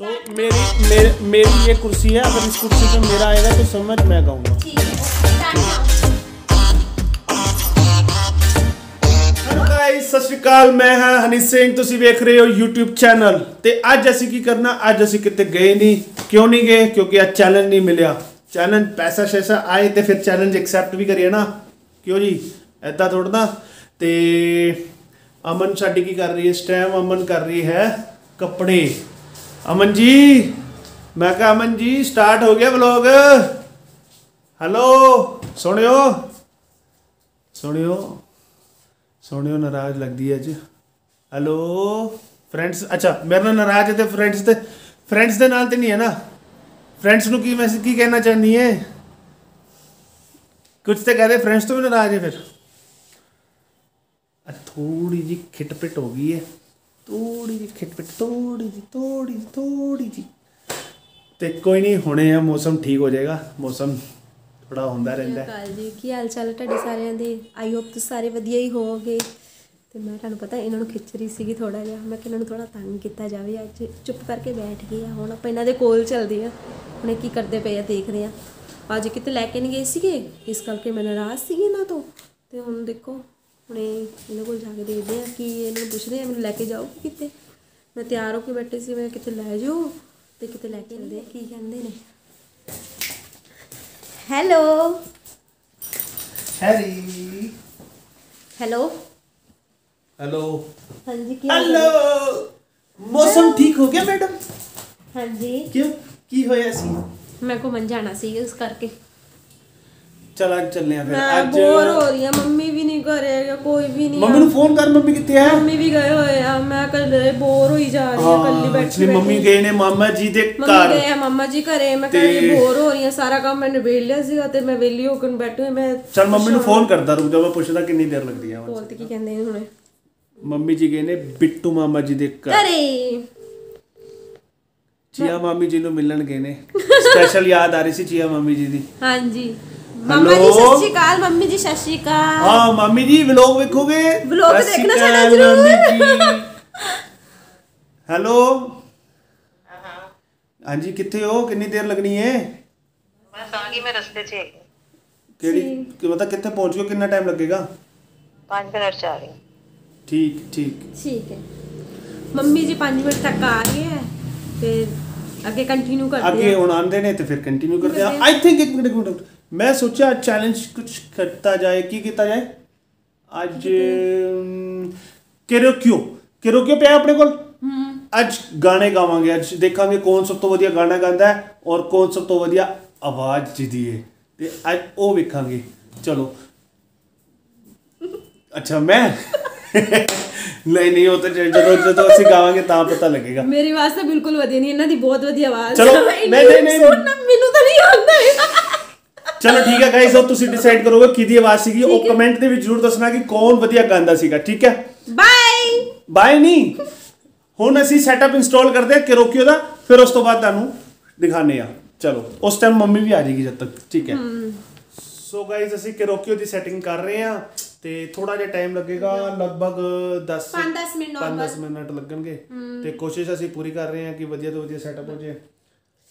तो मेरी मेरे, मेरी ये कुर्सी है अगर इस कुर्सी पे मेरा आएगा तो समझ मैं गाऊंगा ठीक है स्टार्ट ਹੈਲੋ ਗਾਇਸ ਸਤਿ ਸ਼੍ਰੀ ਅਕਾਲ ਮੈਂ ਹਾਂ ਹਨੀ ਸਿੰਘ ਤੁਸੀਂ ਵੇਖ ਰਹੇ ਹੋ YouTube ਚੈਨਲ ਤੇ ਅੱਜ ਅਸੀਂ ਕੀ ਕਰਨਾ ਅੱਜ ਅਸੀਂ ਕਿਤੇ ਗਏ ਨਹੀਂ ਕਿਉਂ ਨਹੀਂ ਗਏ ਕਿਉਂਕਿ ਅੱਜ ਚੈਲੰਜ ਨਹੀਂ ਮਿਲਿਆ ਚੈਲੰਜ ਪੈਸਾ ਸ਼ੈਸਾ ਆਏ ਤੇ ਫਿਰ ਚੈਲੰਜ ਐਕਸੈਪਟ ਵੀ ਕਰੀਏ ਨਾ ਕਿਉਂ ਜੀ ਐਦਾਂ ਥੋੜਾ ਨਾ ਤੇ ਅਮਨ ਸਾਡੀ ਕੀ ਕਰ ਰਹੀ ਹੈ ਇਸ ਟਾਈਮ ਅਮਨ ਕਰ ਰਹੀ ਹੈ ਕੱਪੜੇ ਅਮਨ ਜੀ ਮੈਂ ਕਹਾ ਅਮਨ ਜੀ ਸਟਾਰਟ ਹੋ ਗਿਆ ਵਲੌਗ ਹੈਲੋ ਸੁਣਿਓ ਸੁਣਿਓ ਸੋਹਣਿਓ ਨਾਰਾਜ਼ ਲੱਗਦੀ ਹੈ ਅੱਜ ਹੈਲੋ ਫਰੈਂਡਸ ਅੱਛਾ ਮੇਰੇ ਨਾਲ ਨਾਰਾਜ਼ ਹੈ ਤੇ ਫਰੈਂਡਸ ਤੇ ਫਰੈਂਡਸ ਦੇ ਨਾਲ ਤੇ ਨਹੀਂ ਹੈ ਨਾ ਫਰੈਂਡਸ ਨੂੰ ਕੀ ਮੈਸੇਜ ਕੀ ਕਹਿਣਾ ਚਾਹੁੰਦੀ ਹੈ ਕੁਝ ਤੇ ਕਹਦੇ ਫਰੈਂਡਸ ਤੋਂ ਵੀ ਨਾਰਾਜ਼ ਹੈ ਫਿਰ ਆ ਥੋੜੀ ਜੀ ਖਿਟਪਿਟ ਹੋ ਗਈ ਹੈ ਥੋੜੀ ਜੀ ਖਿਟਪਿਟ ਥੋੜੀ ਜੀ ਥੋੜੀ ਜੀ ਥੋੜੀ ਜੀ। ਤੇ ਕੋਈ ਨਹੀਂ ਹੁਣੇ ਆ ਮੌਸਮ ਠੀਕ ਹੋ ਜਾਏਗਾ। ਮੌਸਮ ਥੋੜਾ ਹੁੰਦਾ ਰਹਿੰਦਾ। ਹੈ ਅਕਾਲ ਜੀ ਕੀ ਹਾਲ ਚਾਲ ਹੈ ਤੁਹਾਡੇ ਸਾਰਿਆਂ ਦੇ? ਆਈ ਹੋਪ ਤੁਸੀਂ ਸਾਰੇ ਵਧੀਆ ਹੀ ਹੋਵੋਗੇ। ਤੇ ਮੈਂ ਤੁਹਾਨੂੰ ਪਤਾ ਇਹਨਾਂ ਨੂੰ ਖਿੱਚ ਰਹੀ ਸੀਗੀ ਥੋੜਾ ਜਿਹਾ। ਮੈਂ ਕਿ ਇਹਨਾਂ ਨੂੰ ਥੋੜਾ ਤੰਗ ਕੀਤਾ ਜਾਵੇ ਅੱਜ ਚੁੱਪ ਕਰਕੇ ਬੈਠ ਗਏ ਆ। ਹੁਣ ਆਪਾਂ ਇਹਨਾਂ ਦੇ ਕੋਲ ਚੱਲਦੇ ਆ। ਹੁਣ ਕੀ ਕਰਦੇ ਪਏ ਆ ਦੇਖਦੇ ਆ। ਅੱਜ ਕਿਤੇ ਲੈ ਕੇ ਨਹੀਂ ਗਏ ਸੀਗੇ? ਇਸ ਕਰਕੇ ਮੈਂ ਨਾਰਾਜ਼ ਸੀਗੀ ਇਹਨਾਂ ਤੋਂ। ਤੇ ਹੁਣ ਦੇਖੋ ਹੁਣ ਇਹ ਇਹਨਾਂ ਕੋਲ ਜਾ ਕੇ ਦੇਖਦੇ ਆ ਕਿ ਇਹਨਾਂ ਨੂੰ ਪੁੱਛਦੇ ਆ ਮੈਨੂੰ ਲੈ ਕੇ ਜਾਓ ਕਿਤੇ ਮੈਂ ਤਿਆਰ ਹੋ ਕੇ ਬੈਠੀ ਸੀ ਮੈਂ ਕਿਤੇ ਲੈ ਜਾਓ ਤੇ ਕਿਤੇ ਲੈ ਕੇ ਜਾਂਦੇ ਕੀ ਕਹਿੰਦੇ ਨੇ ਹੈਲੋ ਹੈਰੀ ਹੈਲੋ ਹੈਲੋ ਹਾਂਜੀ ਕੀ ਹਾਲ ਹੈਲੋ ਹੈ? ਮੌਸਮ ਠੀਕ ਹੋ ਗਿਆ ਮੈਡਮ ਹਾਂਜੀ ਕਿਉਂ ਕੀ ਹੋਇਆ ਸੀ ਮੈਂ ਘੁੰਮਣ ਜਾਣਾ ਸੀ ਇਸ ਕਰਕੇ ਚਲ ਅੱਜ ਚੱਲੇ ਆ ਫਿਰ। ਮੈਂ ਅੱਜ ਬੋਰ ਹੋ ਰਹੀ ਆ ਮੰਮੀ ਵੀ ਨਹੀਂ ਘਰੇ ਕੋਈ ਵੀ ਨਹੀਂ ਮੰਮੀ ਆ। ਨੂੰ ਫੋਨ ਕਰ ਮੰਮੀ ਕਿੱਥੇ ਹੈ ਮੰਮੀ ਵੀ ਗਏ ਹੋਏ ਆ ਮੈਂ ਕੱਲੇ ਬੋਰ ਹੋਈ ਜਾ ਰਹੀ ਆ ਕੱਲੀ ਬੈਠੀ actually ਮੰਮੀ ਬੈਠੀ। ਗਏ ਨੇ ਮਾਮਾ ਜੀ ਦੇ ਮੰਮੀ ਘਰ। ਗਏ ਆ ਮੰਮਾ ਜੀ ਘਰੇ ਮੈਂ ਕੱਲੀ ਬੋਰ ਹੋ ਰਹੀ ਆ ਸਾਰਾ ਕੰਮ ਮੈਂ ਨਿਬੇੜ ਲਿਆ ਸੀਗਾ ਤੇ ਮੈਂ ਵਿਹਲੀ ਹੋ ਕੇ ਬੈਠੀ ਮੈਂ ਚਲ ਮੰਮੀ ਨੂੰ ਫੋਨ ਕਰਦਾ ਰੁਕ ਜਾ ਮੈਂ ਪੁੱਛਦਾ ਕਿੰਨੀ ਦੇਰ ਲੱਗਦੀ ਹੈ ਬੋਲਤੇ ਕੀ ਕਹਿੰਦੇ ਨੇ ਹੁਣੇ। ਮੰਮੀ ਜੀ ਗਏ ਨੇ ਬਿੱਟੂ ਮਾਮਾ ਜੀ ਦੇ ਘਰ। ਘਰੇ। ਚੀਆ ਮਾਮੀ ਜੀ ਨੂੰ ਮਿਲਣ ਗਏ ਨੇ। ਸਪੈਸ਼ਲ ਯਾਦ ਆ ਰਹੀ ਸੀ ਚੀਆ ਮਾਮੀ ਜੀ ਦੀ। ਹਾਂਜੀ। ਮੰਮਾ ਜੀ? ਸਤਿ ਸ਼੍ਰੀ ਅਕਾਲ ਮੰਮੀ ਜੀ ਸਤਿ ਸ਼੍ਰੀ ਅਕਾਲ। ਹਾਂ ਮਾਮੀ ਜੀ ਵਲੌਗ ਵੇਖੋਗੇ? ਸ਼੍ਰੀ ਦੇਖਣਾ ਸਾਡਾ ਜ਼ਰੂਰ। ਹੈਲੋ ਹਾਂਜੀ ਕਿੱਥੇ ਹੋ? ਕਿੰਨੀ ਦੇਰ ਲੱਗਣੀ ਹੈ ਮੈਂ ਸਾਂਗੀ ਮੈਂ ਰਸਤੇ 'ਚ ਹੈਗੀ। ਕਿਹੜੀ ਕਿ ਮਤਲਬ ਕਿੱਥੇ ਪਹੁੰਚ ਗਏ ਕਿੰਨਾ ਟਾਈਮ ਲੱਗੇਗਾ? 5 ਮਿੰਟ 'ਚ ਆ ਰਹੀ ਠੀਕ ਠੀਕ। ਠੀਕ ਹੈ। ਮੰਮੀ ਜੀ 5 ਮਿੰਟ ਤੱਕ ਆ ਰਹੀ ਹੈ। ਤੇ ਅੱਗੇ ਕੰਟੀਨਿਊ ਕਰਦੇ ਅੱਗੇ ਆ। ਹੁਣ ਆਂਦੇ ਨੇ ਤੇ ਫਿਰ ਕੰਟੀਨਿਊ ਕਰਦੇ ਆ। ਕਰਦੇ ਆ। ਆਈ ਥਿੰਕ ਇੱਕ ਮਿੰਟ ਇੱਕ ਮਿੰਟ। ਮੈਂ ਸੋਚਿਆ ਚੈਲੰਜ ਕੁਝ ਕਰਤਾ ਜਾਏ ਕੀ ਕੀਤਾ ਜਾਏ? ਅੱਜ ਕੈਰੋਕਿਓ ਕੈਰੋਕਿਓ ਪਿਆ ਆਪਣੇ ਕੋਲ? ਅੱਜ ਗਾਣੇ ਗਾਵਾਂਗੇ ਅੱਜ ਦੇਖਾਂਗੇ ਕੌਣ ਸਭ ਤੋਂ ਵਧੀਆ ਗਾਣਾ ਗਾਉਂਦਾ ਹੈ ਔਰ ਕੌਣ ਸਭ ਤੋਂ ਵਧੀਆ ਆਵਾਜ਼ ਜਿਹਦੀ ਹੈ। ਤੇ ਅੱਜ ਉਹ ਵੇਖਾਂਗੇ। ਚਲੋ। ਅੱਛਾ ਮੈਂ? ਨਹੀਂ ਨਹੀਂ ਉਹ ਤਾਂ ਜਦੋਂ ਜਦੋਂ ਅਸੀਂ ਗਾਵਾਂਗੇ ਤਾਂ ਪਤਾ ਲੱਗੇਗਾ। ਮੇਰੀ ਆਵਾਜ਼ ਤਾਂ ਬਿਲਕੁਲ ਵਧੀਆ ਨਹੀਂ ਇਹਨਾਂ ਦੀ ਬਹੁਤ ਵਧੀਆ ਆਵਾਜ਼ ਚਲੋ। ਨਹੀਂ, ਨਹੀਂ, ਮੈਨੂੰ ਤਾਂ ਨਹੀਂ ਆਉਂਦਾ। ਚਲੋ ਠੀਕ ਹੈ ਗਾਇਸ ਉਹ ਤੁਸੀਂ ਡਿਸਾਈਡ ਕਰੋਗੇ ਕਿਹਦੀ ਆਵਾਜ਼ ਸੀਗੀ ਉਹ ਕਮੈਂਟ ਦੇ ਵਿੱਚ ਜ਼ਰੂਰ ਦੱਸਣਾ ਕਿ ਕੌਣ ਵਧੀਆ ਗਾਉਂਦਾ ਸੀਗਾ ਠੀਕ ਹੈ? ਬਾਏ ਬਾਏ ਨਹੀਂ ਹੁਣ ਅਸੀਂ ਸੈਟਅਪ ਇੰਸਟਾਲ ਕਰਦੇ ਹਾਂ ਕੈਰੋਕਿਓ ਦਾ ਫਿਰ ਉਸ ਤੋਂ ਬਾਅਦ ਤੁਹਾਨੂੰ ਦਿਖਾਣੇ ਆ ਚਲੋ ਉਸ ਟਾਈਮ ਮੰਮੀ ਵੀ ਆ ਜਾਏਗੀ ਜਦ ਤੱਕ ਠੀਕ ਹੈ? ਸੋ ਗਾਇਸ ਅਸੀਂ ਕੈਰੋਕਿਓ ਦੀ ਸੈਟਿੰਗ ਕਰ ਰਹੇ ਹਾਂ ਤੇ ਥੋੜਾ ਜਿਹਾ ਟਾਈਮ ਲੱਗੇਗਾ ਲਗਭਗ 10 ਪੰਜ ਦਸ ਮਿੰਟ normal। 5-10 ਮਿੰਟ ਲੱਗਣਗੇ। ਤੇ ਕੋਸ਼ਿਸ਼ ਅਸੀਂ ਪੂਰੀ ਕਰ ਰਹੇ ਹਾਂ ਕਿ ਵਧੀਆ ਤੋਂ ਵਧੀਆ ਸੈਟਅਪ ਹੋ ਜਾਏ।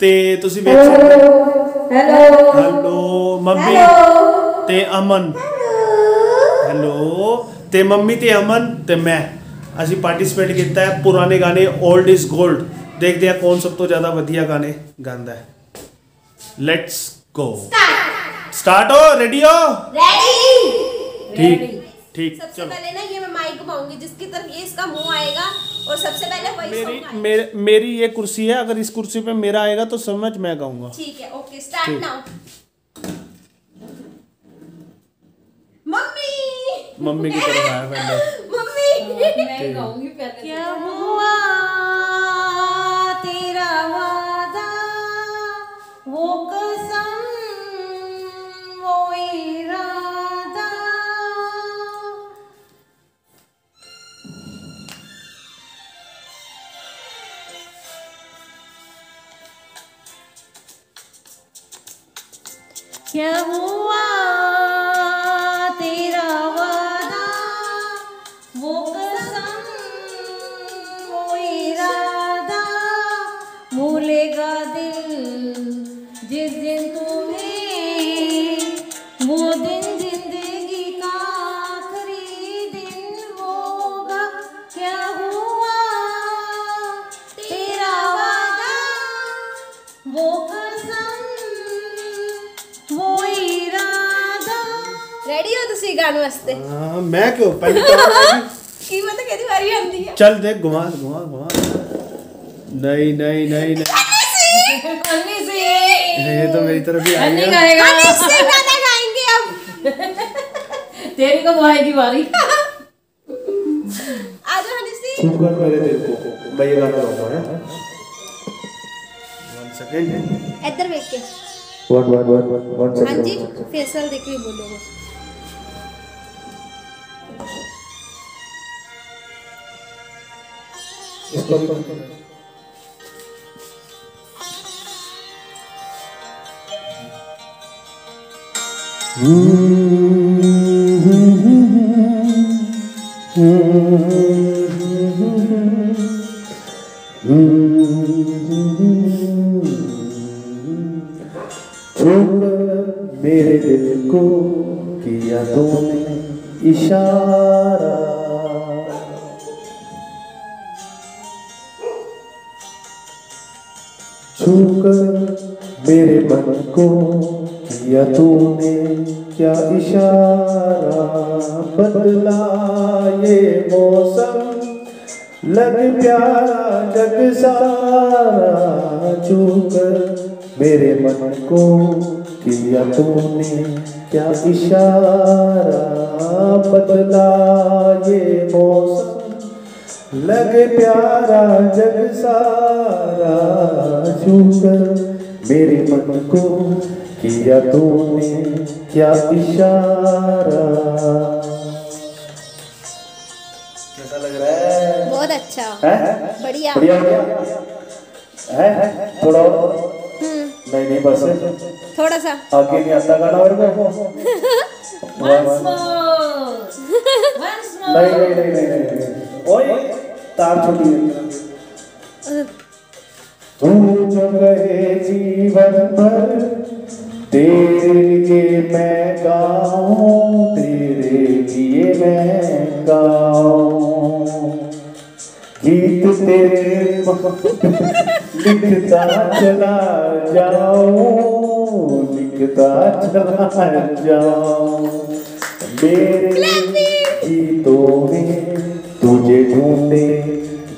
ਤੇ ਤੁਸੀਂ ਵੇਖ ਸਕਦੇ ਹੈਲੋ ਹੈਲੋ ਮੰਮੀ ਤੇ ਅਮਨ। ਹੈਲੋ ਤੇ ਮੰਮੀ ਤੇ ਅਮਨ ਤੇ ਮੈਂ। ਅਸੀਂ ਪਾਰਟਿਸਿਪੇਟ ਕੀਤਾ ਹੈ ਪੁਰਾਣੇ ਗਾਣੇ 올ਡ ਇਜ਼ 골ਡ ਦੇਖਦੇ ਆ ਕੌਣ ਸਭ ਤੋਂ ਜ਼ਿਆਦਾ ਵਧੀਆ ਗਾਣੇ ਗਾਉਂਦਾ ਹੈ। ਲੈਟਸ ਗੋ ਸਟਾਰਟ ਸਟਾਰਟ ਹੋ ਰੈਡੀ ਹੋ? ਰੈਡੀ ਠੀਕ। ठीक सबसे चलो। पहले ना ये मैं माइक घुमाऊँगी जिसकी तरफ़ ये इसका मुँह आएगा और सबसे पहले वही मेरी मेरे, मेरी ये कुर्सी है अगर इस कुर्सी पे मेरा आएगा तो समझ मैं गाऊँगा। ठीक है okay start now mummy! Mummy की तरफ़ आया पहले। मम्मी! मैं गाऊँगी पहले क्या हुआ? हो ਤੁਸੀਂ ਗਾਣ ਵਾਸਤੇ हाँ मैं क्यों पहले तो आएगी। ਕੀ ਪਤਾ ਕਿਹਦੀ ਵਾਰੀ ਆਉਂਦੀ ਹੈ चल देख घुमा घुमा घुमा नहीं नहीं नहीं नहीं अन्नी से ये तो मेरी तरफ ही अन्नी आएगा गाएगा इससे गाना गाएंगे अब तेरी कब आएगी बारी आज हनीसी छूकर मेरे दिल को मैं ये गाना गाऊंगा है वन सेकंड ਇੱਧਰ ਵੇਖ ਕੇ वन वन वन वन ਹਾਂਜੀ ਫੇਸਲ ਦੇਖ ਕੇ ਬੋਲੋਗੇ इसको भी छूकर मेरे दिल को किया तूने इशारा। मेरे मन को किया तूने, क्या इशारा बदला ये मौसम? लग प्यारा जग सारा छूकर मेरे मन को किया तूने, क्या इशारा बदला ये मौसम? लग प्यारा जग सारा छूकर मेरे मन को किया तूने क्या इशारा? कैसा लग रहा है? बहुत अच्छा। है? बढ़िया। बढ़िया बढ़िया। है? थोड़ा और? हम्म। नहीं नहीं बस। थोड़ा सा। आगे नहीं आता गाना मेरे को once more once more नहीं नहीं नहीं नहीं नहीं, नहीं। ओए तार छोटी है तू जो कहे जीवन भर तेरे लिए मैं गाऊं तेरे लिए मैं गाऊं। गीत तेरे लिखता चला जाऊँ लिखता चला जाऊँ। मेरे गीतों में तुझे ढूंढे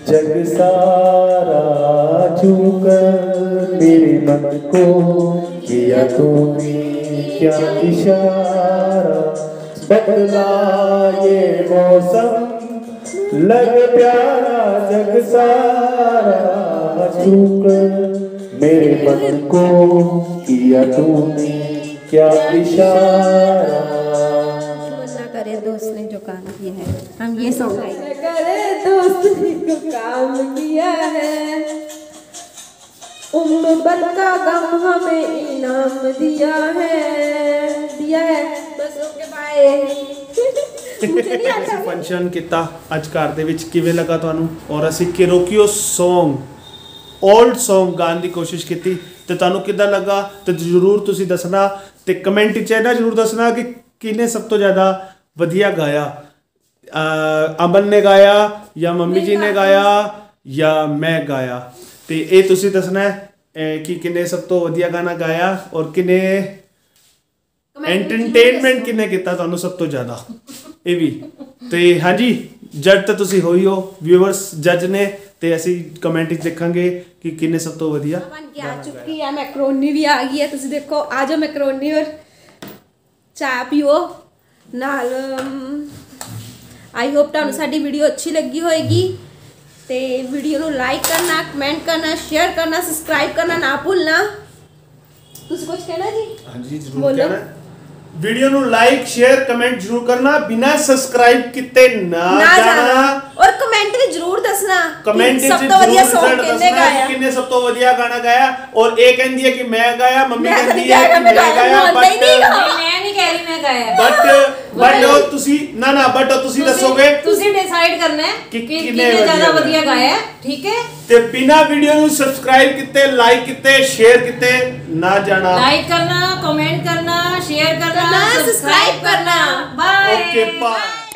जग सारा छूकर मेरे मन को किया तूने क्या इशारा? बदला ये मौसम, लग प्यारा जग सारा छूकर मेरे मन को किया तूने क्या इशारा? दोस्त ने जो काम किया है। हम ये सॉन्ग करे दोस्त ने जो काम किया है। उम्र का गम हमें इनाम दिया है। दिया है। बस ओके बाय ਅਸੀਂ ਫੰਕਸ਼ਨ ਕੀਤਾ ਅੱਜ ਘਰ ਦੇ ਵਿੱਚ ਕਿਵੇਂ ਲੱਗਾ ਤੁਹਾਨੂੰ ਔਰ ਅਸੀਂ ਕਿਰੋਕੀਓ Song 올ਡ Song ਗਾਣ ਦੀ ਕੋਸ਼ਿਸ਼ ਕੀਤੀ ਤੇ ਤੁਹਾਨੂੰ ਕਿੱਦਾਂ ਲੱਗਾ ਤੇ ਜਰੂਰ ਤੁਸੀਂ ਦੱਸਣਾ ਤੇ ਕਮੈਂਟ 'ਚ ਇਹਦਾ ਜਰੂਰ ਦੱਸਣਾ ਕਿ ਕਿਨੇ ਸਭ ਤੋਂ ਜ਼ਿਆਦਾ ਵਧੀਆ ਗਾਇਆ ਅ, ਅਮਨ ਨੇ ਗਾਇਆ ਜਾਂ ਮੰਮੀ ਜੀ ਨੇ ਗਾਇਆ ਜਾਂ ਮੈਂ ਗਾਇਆ ਤੇ ਇਹ ਤੁਸੀਂ ਦੱਸਣਾ ਹੈ ਅ, ਕਿ ਕਿਨੇ ਸਭ ਤੋਂ ਵਧੀਆ ਗਾਣਾ ਗਾਇਆ ਔਰ ਕਿਨੇ ਐਂਟਰਟੇਨਮੈਂਟ ਕਿਨੇ ਕੀਤਾ ਤੁਹਾਨੂੰ ਸਭ ਤੋਂ ਜ਼ਿਆਦਾ ਇਹ ਵੀ ਤੇ ਹਾਂਜੀ ਜੱਜ ਤਾਂ ਤੁਸੀਂ ਹੋਈ ਹੋ ਵਿਊਅਰਸ ਜੱਜ ਨੇ ਤੇ ਅਸੀਂ ਕਮੈਂਟ ਵਿੱਚ ਦੇਖਾਂਗੇ ਕਿ ਕਿਨੇ ਸਭ ਤੋਂ ਵਧੀਆ ਬਣ ਕੇ ਆ ਚੁੱਕੀ ਹੈ ਮੈਕਰੋਨੀ ਵੀ ਆ ਗਈ ਹੈ ਤੁਸੀਂ ਦੇਖੋ ਆ ਜਾਓ ਮੈਕਰੋਨੀ ਔਰ ਚਾਹ ਪੀਓ ਨਾਲ ਆਈ ਹੋਪ ਤੁਹਾਨੂੰ ਸਾਡੀ ਵੀਡੀਓ ਅੱਛੀ ਲੱਗੀ ਹੋਏਗੀ। ਤੇ ਵੀਡੀਓ ਨੂੰ ਲਾਈਕ ਕਰਨਾ ਕਮੈਂਟ ਕਰਨਾ ਸ਼ੇਅਰ ਕਰਨਾ ਸਬਸਕ੍ਰਾਈਬ ਕਰਨਾ ਨਾ ਭੁੱਲਣਾ। ਤੁਸੀਂ ਕੁਝ ਕਹਿਣਾ ਜੀ? ਹਾਂਜੀ ਜ਼ਰੂਰ। ਕਹਿਣਾ। ਵੀਡੀਓ ਨੂੰ ਲਾਈਕ ਸ਼ੇਅਰ ਕਮੈਂਟ ਜ਼ਰੂਰ ਕਰਨਾ। ਬਿਨਾ ਸਬਸਕ੍ਰਾਈਬ ਕੀਤੇ ਨਾ ਜਾਣਾ। ਔਰ ਕਮੈਂਟ ਵੀ ਜ਼ਰੂਰ ਦੱਸਣਾ ਕਮੈਂਟ ਵਿੱਚ ਸਭ ਤੋਂ ਵਧੀਆ ਰਿਜ਼ਲਟ ਕਿੰਨੇ ਗਾਇਆ? ਕਿੰਨੇ ਸਭ ਤੋਂ ਵਧੀਆ ਗਾਣਾ ਗਾਇਆ? ਔਰ ਇਹ ਕਹਿੰਦੀ ਹੈ ਕਿ ਮੈਂ ਗਾਇਆ ਮੰਮੀ ਕਹਿੰਦੀ ਹੈ ਕਿ ਮੈਂ ਗਾਇਆ। ਬਟ ਮੈਂ ਨਹੀਂ ਕਹਿ ਰਹੀ ਮੈਂ ਗਾਇਆ। ਬਟ ਬਟ ਉਹ ਤੁਸੀਂ ਨਾ ਨਾ ਬਟ ਤੁਸੀਂ ਦੱਸੋਗੇ ਤੁਸੀਂ ਡਿਸਾਈਡ ਕਰਨਾ ਹੈ ਕਿ ਕਿ ਕਿਹਨੇ ਕਿਹਨੇ ਜ਼ਿਆਦਾ ਵਧੀਆ ਗਾਇਆ ਹੈ, ਠੀਕ ਹੈ? ਤੇ ਬਿਨਾ ਵੀਡੀਓ ਨੂੰ ਸਬਸਕ੍ਰਾਈਬ ਕੀਤੇ ਲਾਈਕ ਕੀਤੇ ਸ਼ੇਅਰ ਕੀਤੇ ਨਾ ਜਾਣਾ। ਲਾਈਕ ਕਰਨਾ ਕਮੈਂਟ ਕਰਨਾ ਸ਼ੇਅਰ ਕਰਨਾ subscribe ਕਰਨਾ। Bye okay bye